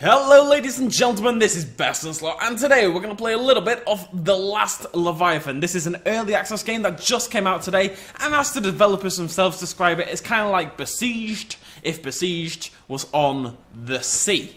Hello ladies and gentlemen, this is Best Slot, and today we're going to play a little bit of The Last Leviathan. This is an early access game that just came out today, and as the developers themselves describe it, it's kind of like Besieged, if Besieged was on the sea.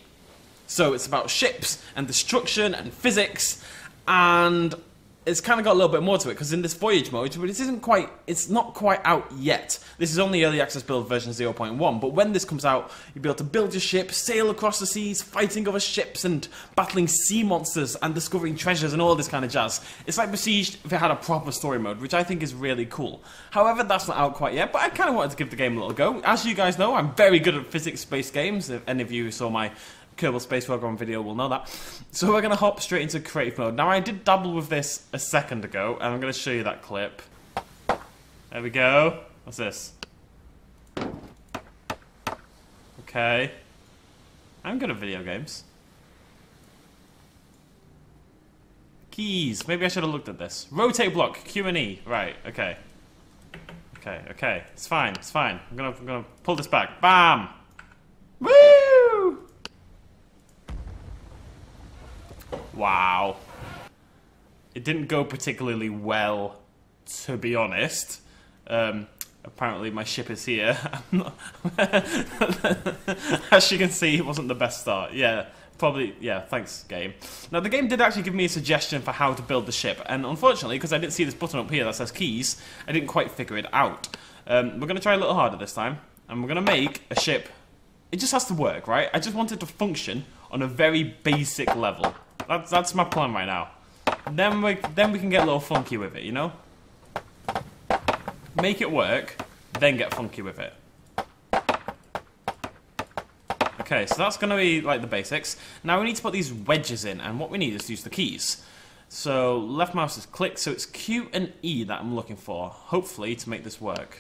So it's about ships, and destruction, and physics, and it's kind of got a little bit more to it because in this voyage mode, but it isn't quite, it's not quite out yet. This is only early access build version 0.1, but when this comes out, you'll be able to build your ship, sail across the seas, fighting other ships and battling sea monsters and discovering treasures and all this kind of jazz. It's like Besieged if it had a proper story mode, which I think is really cool. However, that's not out quite yet, but I kind of wanted to give the game a little go. As you guys know, I'm very good at physics-based games. If any of you saw my Kerbal Space Program video will know that. So we're going to hop straight into creative mode. Now I did dabble with this a second ago, and I'm going to show you that clip. There we go. What's this? Okay. I'm good at video games. Keys. Maybe I should have looked at this. Rotate block. Q and E. Right. Okay. Okay. Okay. It's fine. It's fine. I'm gonna. I'm gonna pull this back. Bam. Woo! Wow. It didn't go particularly well, to be honest. Um, apparently my ship is here. As you can see, it wasn't the best start. Yeah, probably, yeah, thanks, game. Now, the game did actually give me a suggestion for how to build the ship, and unfortunately, because I didn't see this button up here that says keys, I didn't quite figure it out. Um, we're going to try a little harder this time, and we're going to make a ship. It just has to work, right? I just want it to function on a very basic level. That's that's my plan right now. Then we then we can get a little funky with it, you know. Make it work, then get funky with it. Okay, so that's gonna be like the basics. Now we need to put these wedges in, and what we need is to use the keys. So left mouse is click, so it's Q and E that I'm looking for, hopefully to make this work.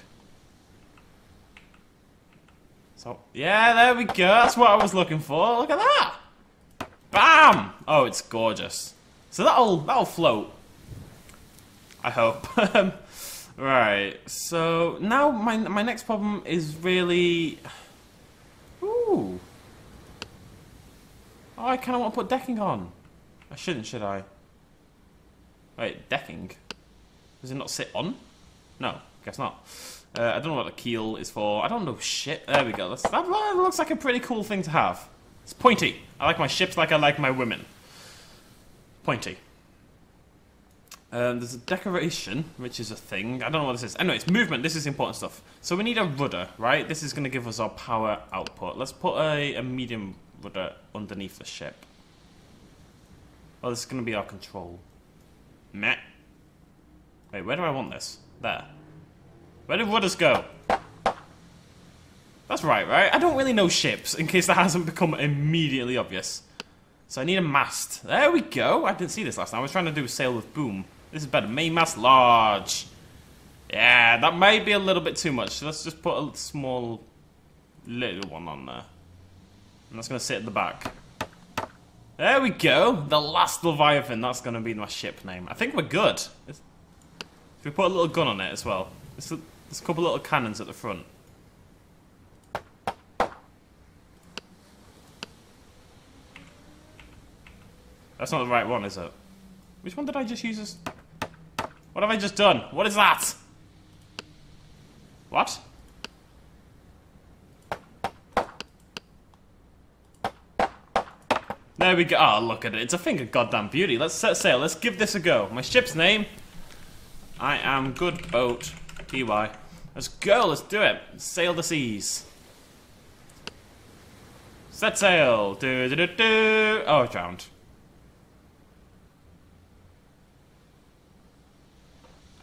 So, yeah, there we go, that's what I was looking for, look at that! Bam! Oh, it's gorgeous. So that'll that'll float. I hope. right. So now my my next problem is really. Ooh. Oh, I kind of want to put decking on. I shouldn't, should I? Wait, decking. Does it not sit on? No, guess not. Uh, I don't know what the keel is for. I don't know shit. There we go. That's, that looks like a pretty cool thing to have. It's pointy. I like my ships like I like my women. Pointy. Um, there's a decoration, which is a thing. I don't know what this is. Anyway, it's movement. This is important stuff. So we need a rudder, right? This is going to give us our power output. Let's put a, a medium rudder underneath the ship. Oh, this is going to be our control. Meh. Wait, where do I want this? There. Where did rudders go? That's right, right? I don't really know ships, in case that hasn't become immediately obvious. So I need a mast. There we go. I didn't see this last time. I was trying to do a sail with boom. This is better. Main mast large. Yeah, that may be a little bit too much. So let's just put a small little one on there. And that's going to sit at the back. There we go. The last Leviathan. That's going to be my ship name. I think we're good. If we put a little gun on it as well. There's a, there's a couple little cannons at the front. That's not the right one, is it? Which one did I just use as... What have I just done? What is that? What? There we go. Oh, look at it. It's a thing of goddamn beauty. Let's set sail. Let's give this a go. My ship's name... I am Good Boat. PY. Let's go. Let's do it. Sail the seas. Set sail. Do, do, do, do. Oh, I drowned.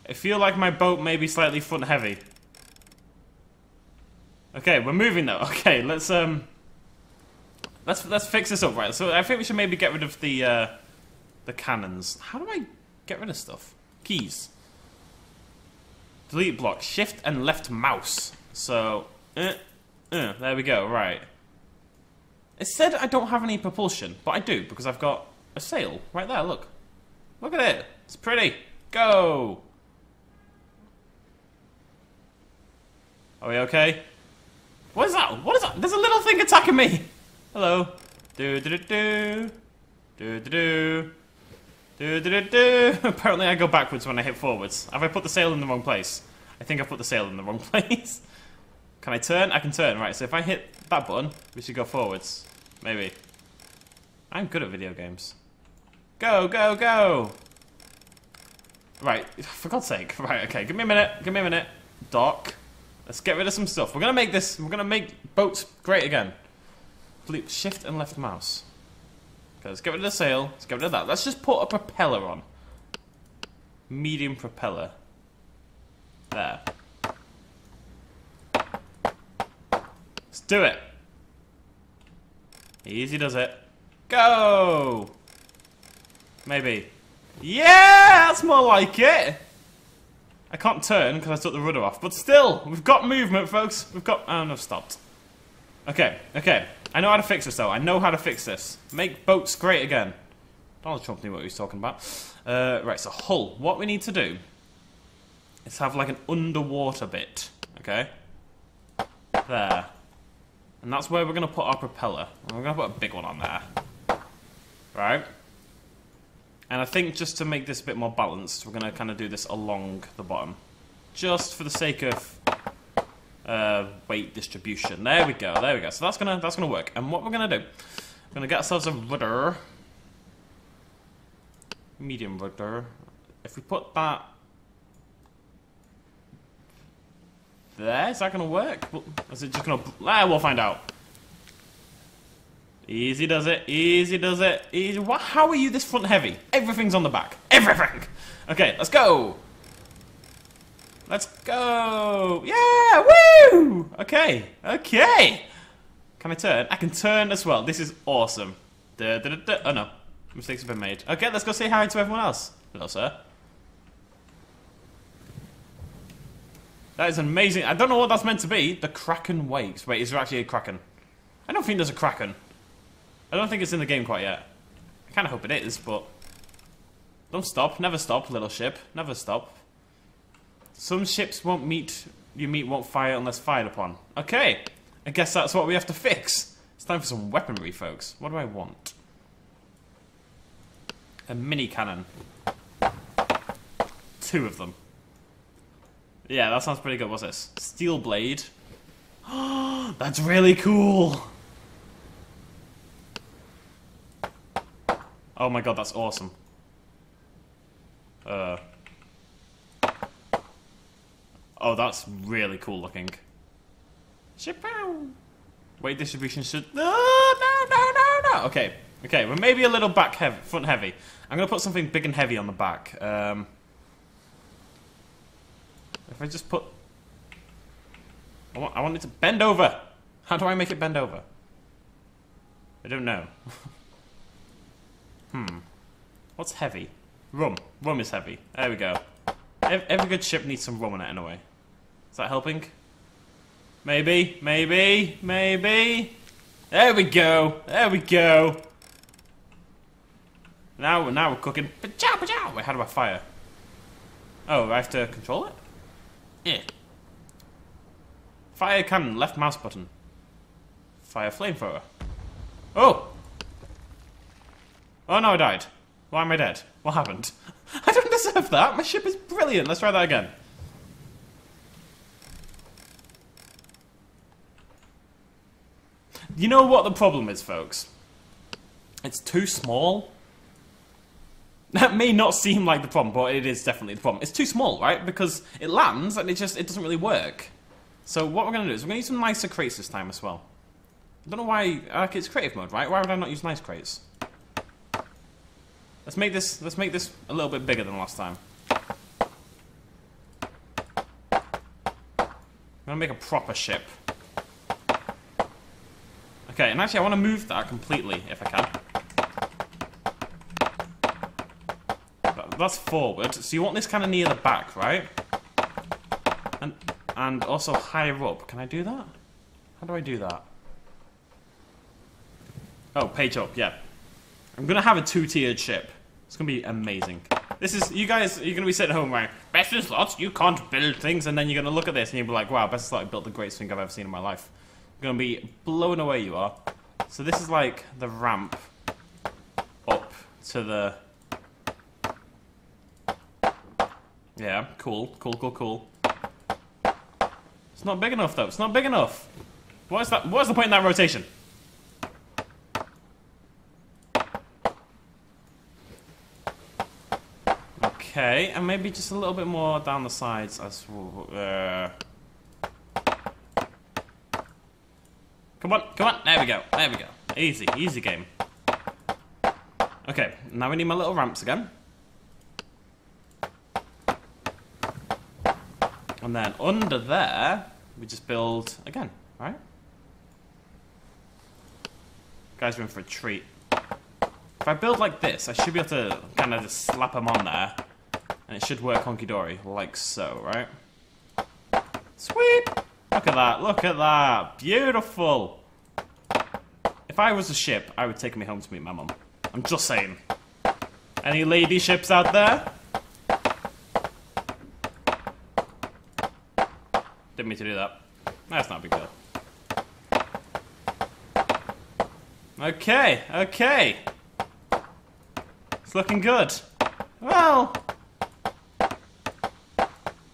I feel like my boat may be slightly front heavy. Okay, we're moving though. Okay, let's um let's let's fix this up right. So I think we should maybe get rid of the uh the cannons. How do I get rid of stuff? Keys. Delete block. Shift and left mouse. So uh, uh, there we go, right. It said I don't have any propulsion, but I do because I've got a sail right there, look. Look at it. It's pretty. Go! Are we okay? What is that? What is that? There's a little thing attacking me! Hello. Do do do do. Do do do. Do do do do. Apparently I go backwards when I hit forwards. Have I put the sail in the wrong place? I think I put the sail in the wrong place. Can I turn? I can turn. Right, so if I hit that button, we should go forwards. Maybe. I'm good at video games. Go, go, go! Right, for God's sake. Right, okay, give me a minute, give me a minute. Dock. Let's get rid of some stuff. We're gonna make this, we're gonna make boats great again. Shift and left mouse. Okay, let's get rid of the sail. Let's get rid of that. Let's just put a propeller on. Medium propeller. There. Let's do it. Easy does it. Go! Maybe. Yeah, that's more like it. I can't turn because I took the rudder off, but still, we've got movement, folks. We've got. Oh, no, I've stopped. Okay, okay. I know how to fix this, though. I know how to fix this. Make boats great again. Donald Trump knew what he was talking about. Uh, right, so hull. What we need to do is have like an underwater bit. Okay? There. And that's where we're going to put our propeller. We're going to put a big one on there. Right? And I think just to make this a bit more balanced, we're going to kind of do this along the bottom. Just for the sake of uh, weight distribution. There we go, there we go. So that's going to that's gonna work. And what we're going to do, we're going to get ourselves a rudder. Medium rudder. If we put that there, is that going to work? Is it just going to... Ah, we'll find out. Easy does it, easy does it, easy. What? How are you this front heavy? Everything's on the back. Everything! Okay, let's go! Let's go! Yeah! Woo! Okay, okay! Can I turn? I can turn as well. This is awesome. Da, da, da, oh no, mistakes have been made. Okay, let's go say hi to everyone else. Hello, sir. That is amazing. I don't know what that's meant to be. The Kraken wakes. Wait, is there actually a Kraken? I don't think there's a Kraken. I don't think it's in the game quite yet. I kind of hope it is, but... Don't stop. Never stop, little ship. Never stop. Some ships won't meet... You meet won't fire unless fired upon. Okay. I guess that's what we have to fix. It's time for some weaponry, folks. What do I want? A mini cannon. Two of them. Yeah, that sounds pretty good. What's this? Steel blade. That's really cool. Oh my god, that's awesome. Uh. Oh, that's really cool looking. Weight distribution should. No, no, no, no, no! Okay, okay, we're maybe a little back heavy, front heavy. I'm gonna put something big and heavy on the back. Um, if I just put. I want, I want it to bend over! How do I make it bend over? I don't know. Hmm. What's heavy? Rum. Rum is heavy. There we go. Every good ship needs some rum in it anyway. Is that helping? Maybe, maybe, maybe. There we go. There we go. Now, now we're cooking. Pachow, pachow. Wait, how do I fire? Oh, I have to control it? Yeah. Fire cannon, left mouse button. Fire flamethrower. Oh! Oh no, I died. Why am I dead? What happened? I don't deserve that. My ship is brilliant. Let's try that again. You know what the problem is, folks? It's too small. That may not seem like the problem, but it is definitely the problem. It's too small, right? Because it lands and it just it doesn't really work. So what we're going to do is we're going to use some nicer crates this time as well. I don't know why... Like, it's creative mode, right? Why would I not use nice crates? Let's make this let's make this a little bit bigger than last time. I'm gonna make a proper ship. Okay, and actually I want to move that completely if I can. That's forward, so you want this kind of near the back, right? And and also higher up. Can I do that? How do I do that? Oh, page up, yeah. I'm gonna have a two-tiered ship. It's gonna be amazing. This is, you guys, you're gonna be sitting home going, Best in slots, you can't build things, and then you're gonna look at this and you'll be like, wow, best in slot, I built the greatest thing I've ever seen in my life. You're gonna be blown away, you are. So this is like the ramp up to the... Yeah, cool, cool, cool, cool. It's not big enough though, it's not big enough. What is that? What's the point in that rotation? Okay, and maybe just a little bit more down the sides as well. Uh... Come on, come on. There we go. There we go. Easy, easy game. Okay, now we need my little ramps again. And then under there, we just build again, right? Guys are in for a treat. If I build like this, I should be able to kind of just slap them on there. And it should work honky-dory, like so, right? Sweet! Look at that, look at that! Beautiful! If I was a ship, I would take me home to meet my mum. I'm just saying. Any lady ships out there? Didn't mean to do that. That's not a big deal. Okay, okay. It's looking good. Well...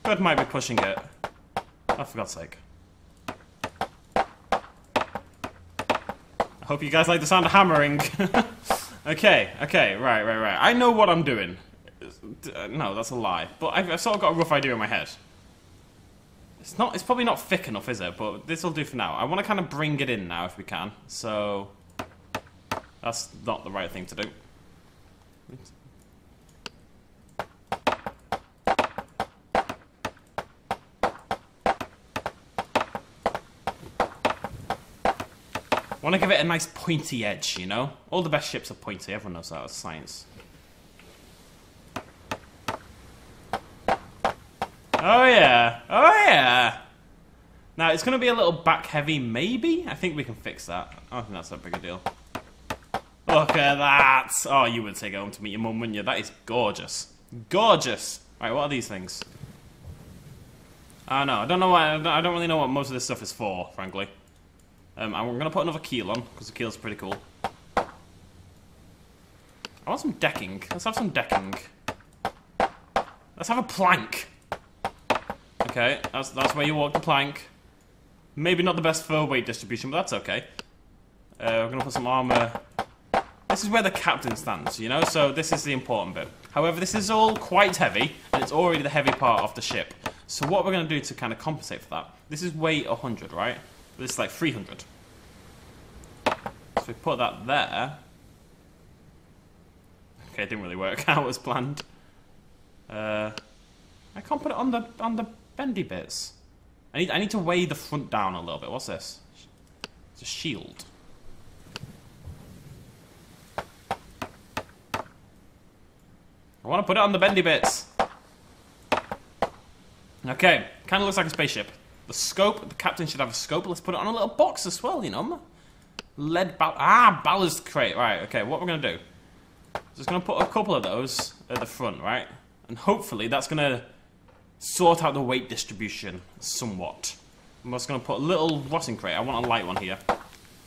Good might be pushing it. Oh, for God's sake. I hope you guys like the sound of hammering. okay, okay, right, right, right. I know what I'm doing. Uh, no, that's a lie. But I've, I've, sort of got a rough idea in my head. It's not. It's probably not thick enough, is it? But this will do for now. I want to kind of bring it in now if we can. So that's not the right thing to do. Want to give it a nice pointy edge, you know? All the best ships are pointy. Everyone knows that. It's science. Oh, yeah. Oh, yeah. Now, it's going to be a little back heavy, maybe? I think we can fix that. I don't think that's that big a deal. Look at that. Oh, you would take it home to meet your mum, wouldn't you? That is gorgeous. Gorgeous. Right, what are these things? I uh, know. I don't know what. I don't really know what most of this stuff is for, frankly. Um, I'm going to put another keel on, because the keel's pretty cool. I want some decking. Let's have some decking. Let's have a plank. Okay, that's, that's where you walk the plank. Maybe not the best for weight distribution, but that's okay. Uh, we're going to put some armour. This is where the captain stands, you know? So this is the important bit. However, this is all quite heavy, and it's already the heavy part of the ship. So what we're going to do to kind of compensate for that, this is weight 100, right? This is like 300. So we put that there. Okay, it didn't really work out as planned. Uh, I can't put it on the on the bendy bits. I need I need to weigh the front down a little bit. What's this? It's a shield. I want to put it on the bendy bits. Okay, kind of looks like a spaceship. The scope, the captain should have a scope. Let's put it on a little box as well, you know. Lead ball ah ballast crate. Right, okay. What we're gonna do? Just gonna put a couple of those at the front, right? And hopefully that's gonna sort out the weight distribution somewhat. I'm just gonna put a little rotting crate. I want a light one here,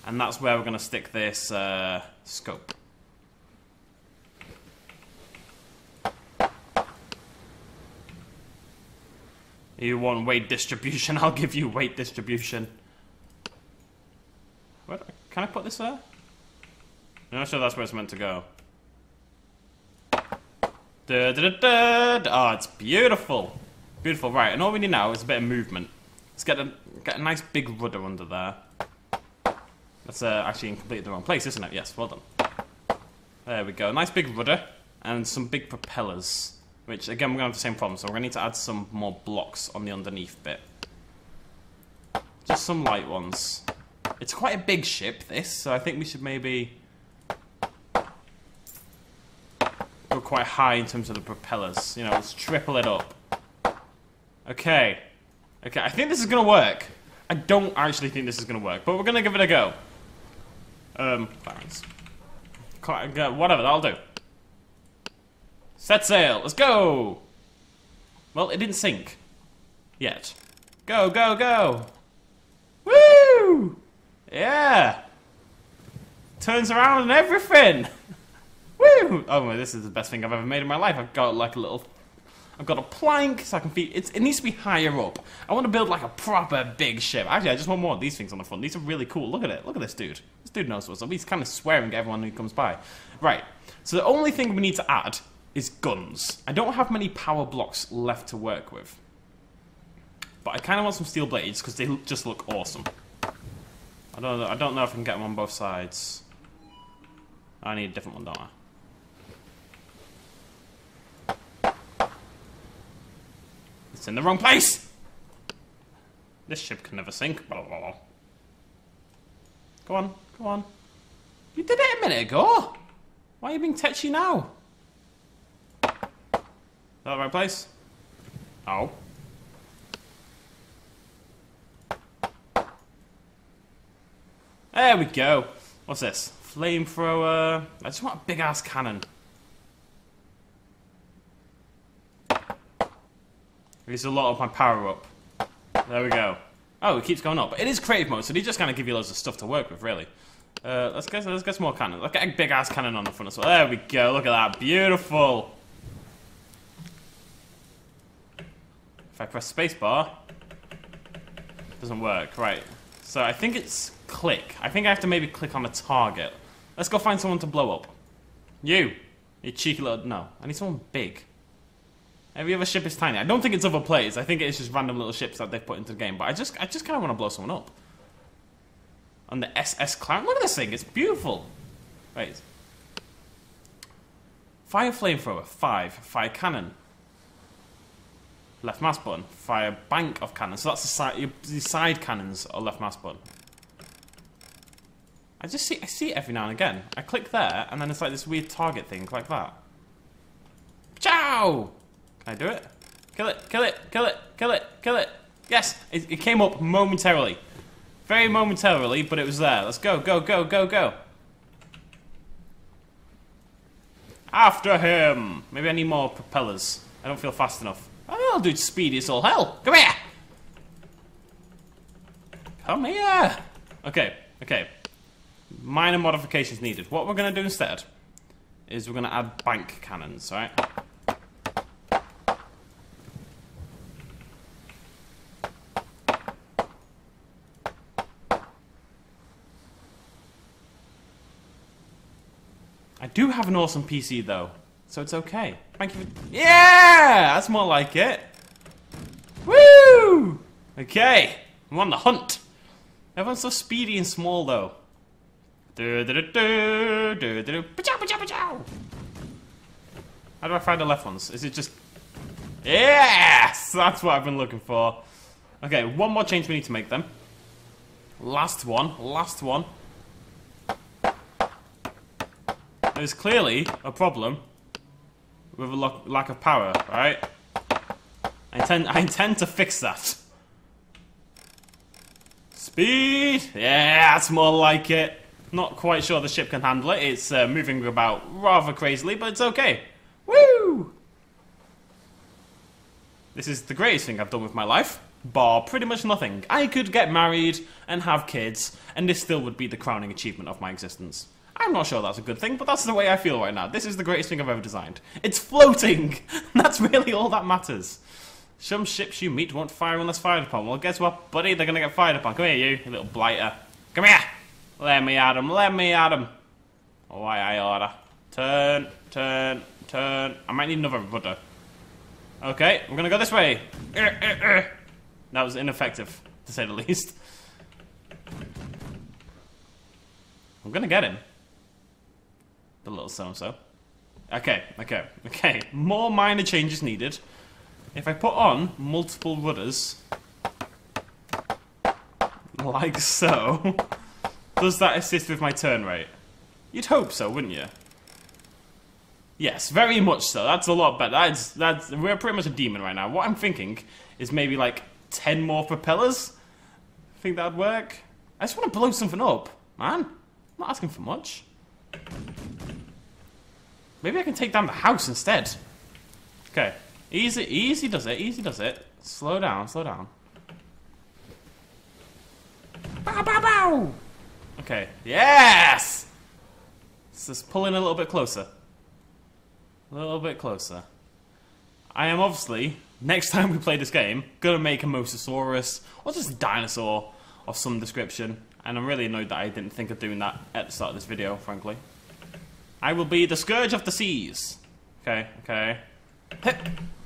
and that's where we're gonna stick this uh, scope. You want weight distribution, I'll give you weight distribution. Where, can I put this there? I'm not sure that's where it's meant to go. Da, da, da, da. Oh, it's beautiful. Beautiful, right. And all we need now is a bit of movement. Let's get a, get a nice big rudder under there. That's uh, actually in completely the wrong place, isn't it? Yes, well done. There we go. Nice big rudder and some big propellers. Which, again, we're going to have the same problem, so we're going to need to add some more blocks on the underneath bit. Just some light ones. It's quite a big ship, this, so I think we should maybe... Go quite high in terms of the propellers. You know, let's triple it up. Okay. Okay, I think this is going to work. I don't actually think this is going to work, but we're going to give it a go. Um, Clarence. Whatever, that'll do. Set sail. Let's go. Well, it didn't sink. Yet. Go, go, go. Woo! Yeah. Turns around and everything. Woo! Oh my, this is the best thing I've ever made in my life. I've got like a little I've got a plank so I can feed. It's, it needs to be higher up. I want to build like a proper big ship. Actually, I just want more of these things on the front. These are really cool. Look at it. Look at this dude. This dude knows what's up. He's kind of swearing at everyone who comes by. Right. So the only thing we need to add is guns. I don't have many power blocks left to work with. But I kind of want some steel blades because they just look awesome. I don't know. I don't know if I can get them on both sides. I need a different one, don't I? It's in the wrong place! This ship can never sink. Blah, blah, blah. Go on, go on. You did it a minute ago! Why are you being tetchy now? Right place? Oh. There we go. What's this? Flamethrower. I just want a big ass cannon. It's a lot of my power up. There we go. Oh, it keeps going up. But it is creative mode, so they just kind of give you loads of stuff to work with, really. Uh, let's get let's get some more cannon. Let's get a big ass cannon on the front as well. There we go. Look at that. Beautiful. If I press spacebar, it doesn't work. Right. So I think it's click. I think I have to maybe click on a target. Let's go find someone to blow up. You. You cheeky little... No. I need someone big. Every other ship is tiny. I don't think it's other players. I think it's just random little ships that they've put into the game. But I just, I just kind of want to blow someone up. On the SS Clown. Look at this thing. It's beautiful. Wait. Fire flamethrower. Five. Fire cannon. Left mouse button. Fire bank of cannons. So that's the side. The side cannons are left mouse button. I just see. I see it every now and again. I click there, and then it's like this weird target thing, like that. Ciao. Can I do it? Kill it, kill it, kill it, kill it, kill it. Yes, it, it came up momentarily. Very momentarily, but it was there. Let's go, go, go, go, go. After him! Maybe I need more propellers. I don't feel fast enough. I'll do speedy as all hell. Come here! Come here! Okay, okay. Minor modifications needed. What we're going to do instead is we're going to add bank cannons, right? I do have an awesome PC though, so it's okay. Thank you. For yeah, that's more like it. Woo! Okay, I'm on the hunt. Everyone's so speedy and small though. How do I find the left ones? Is it just... Yes! That's what I've been looking for. Okay, one more change we need to make them. Last one, last one. There's clearly a problem with a lack of power, right? I intend, I intend to fix that. Speed! Yeah, that's more like it. Not quite sure the ship can handle it. It's uh, moving about rather crazily, but it's okay. Woo! This is the greatest thing I've done with my life. Bar pretty much nothing. I could get married and have kids, and this still would be the crowning achievement of my existence. I'm not sure that's a good thing, but that's the way I feel right now. This is the greatest thing I've ever designed. It's floating! that's really all that matters. Some ships you meet won't fire unless fired upon. Well, guess what, buddy? They're gonna get fired upon. Come here, you, you little blighter. Come here! Let me at him, let me at him. Oh, I, I order. Turn, turn, turn. I might need another rudder. Okay, we're gonna go this way. Eh, eh, eh. That was ineffective, to say the least. I'm gonna get him the little so-and-so. Okay, okay, okay. More minor changes needed. If I put on multiple rudders, like so, does that assist with my turn rate? You'd hope so, wouldn't you? Yes, very much so. That's a lot better. That's that's we're pretty much a demon right now. What I'm thinking is maybe like ten more propellers. Think that'd work? I just want to blow something up, man. I'm not asking for much. Maybe I can take down the house instead. Okay. Easy, easy does it, easy does it. Slow down, slow down. Bow, bow, bow! Okay. Yes! just pull in a little bit closer. A little bit closer. I am obviously, next time we play this game, gonna make a Mosasaurus, or just a dinosaur of some description. And I'm really annoyed that I didn't think of doing that at the start of this video, frankly. I will be the Scourge of the Seas. Okay, okay. Hit!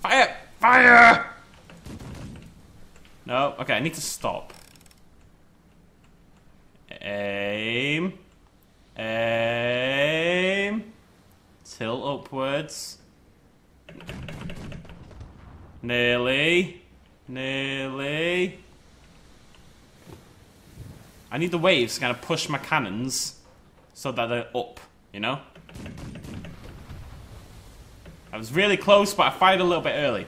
Fire! Fire! No, okay, I need to stop. Aim. Aim. Tilt upwards. Nearly. Nearly. I need the waves to kind of push my cannons so that they're up, you know? I was really close, but I fired a little bit early.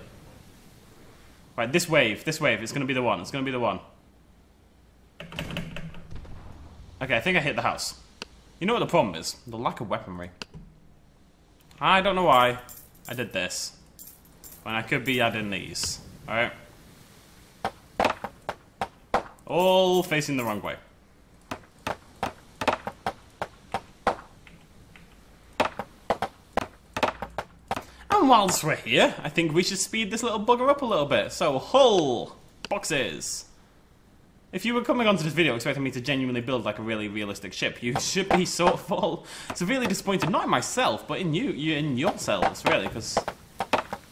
Right, this wave, this wave, it's to be the one. It's to be the one. Okay, I think I hit the house. You know what the problem is? The lack of weaponry. I don't know why I did this. When I could be adding these. Alright? All facing the wrong way. Whilst we're here, I think we should speed this little bugger up a little bit. So, hull, boxes. If you were coming onto this video expecting me to genuinely build like a really realistic ship, you should be sort of severely disappointed, not in myself, but in you, you in yourselves, really, because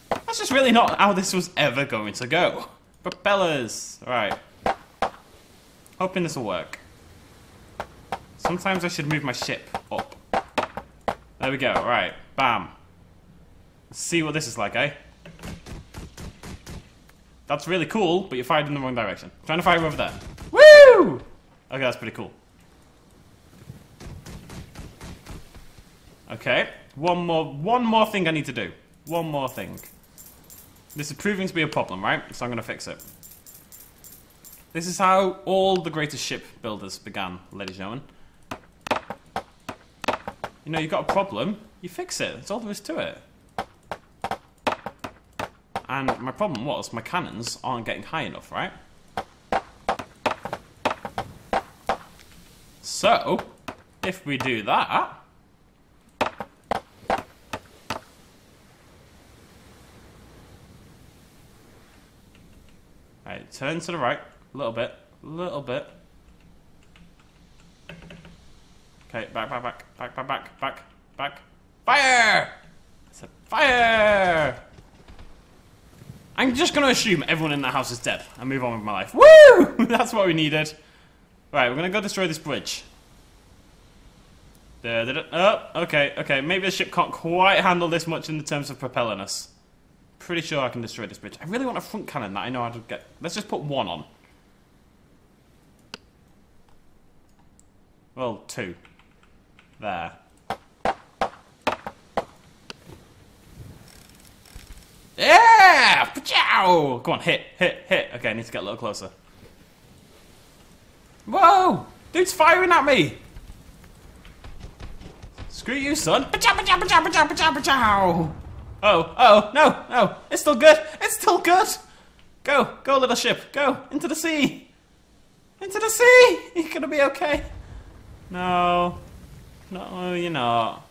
that's just really not how this was ever going to go. Propellers, right. Hoping this will work. Sometimes I should move my ship up. There we go, right, bam. See what this is like, eh? That's really cool, but you're fired in the wrong direction. I'm trying to fire over there. Woo! Okay, that's pretty cool. Okay, one more, one more thing I need to do. One more thing. This is proving to be a problem, right? So I'm going to fix it. This is how all the greatest ship builders began, ladies and gentlemen. You know, you've got a problem, you fix it. That's all there is to it. And my problem was my cannons aren't getting high enough, right? So, if we do that... Right, turn to the right, a little bit, a little bit. Okay, back, back, back, back, back, back, back, back. Fire! I said fire! I'm just going to assume everyone in that house is dead and move on with my life. Woo! That's what we needed. Right, we're going to go destroy this bridge. Da, da, da. Oh, okay, okay. Maybe the ship can't quite handle this much in the terms of propelling us. Pretty sure I can destroy this bridge. I really want a front cannon that I know how to get. Let's just put one on. Well, two. There. Yeah! Pachow! Come on, hit, hit, hit. Okay, I need to get a little closer. Whoa! Dude's firing at me! Screw you, son. Pachow, pachow, pachow, pachow, pachow, pachow! Oh, oh, no, no. It's still good. It's still good. Go, go, little ship. Go, into the sea. Into the sea! You're gonna be okay. No. No, you're not.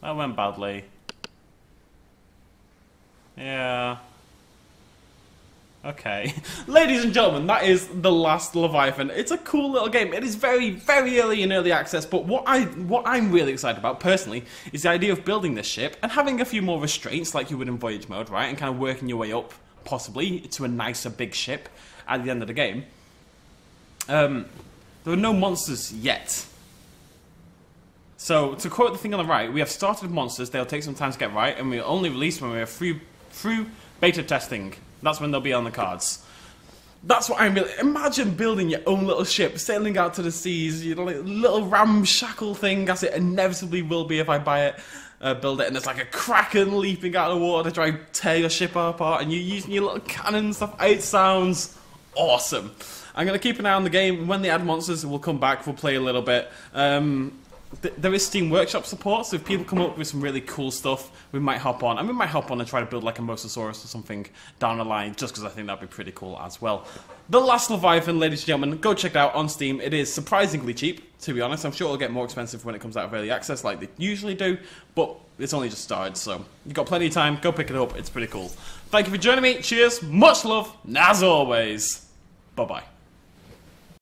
That went badly. Yeah. Okay. Ladies and gentlemen, that is The Last Leviathan. It's a cool little game. It is very, very early in early access, but what, I, what I'm really excited about, personally, is the idea of building this ship and having a few more restraints like you would in Voyage Mode, right? And kind of working your way up, possibly, to a nicer big ship at the end of the game. Um, there are no monsters yet. So, to quote the thing on the right, we have started monsters, they'll take some time to get right, and we only release when we have through, through beta testing. That's when they'll be on the cards. That's what I'm really. Imagine building your own little ship, sailing out to the seas, you know, like little ramshackle thing, as it inevitably will be if I buy it, uh, build it, and there's like a kraken leaping out of the water to try and tear your ship apart, and you're using your little cannon stuff. It sounds awesome. I'm gonna keep an eye on the game. When they add monsters, we'll come back. We'll play a little bit. Um, th there is Steam Workshop support, so if people come up with some really cool stuff, we might hop on. And we might hop on and try to build like a Mosasaurus or something down the line, just because I think that'd be pretty cool as well. The Last Leviathan, ladies and gentlemen, go check it out on Steam. It is surprisingly cheap, to be honest. I'm sure it'll get more expensive when it comes out of early access, like they usually do, but it's only just started, so you've got plenty of time. Go pick it up, it's pretty cool. Thank you for joining me. Cheers, much love, and as always, bye bye.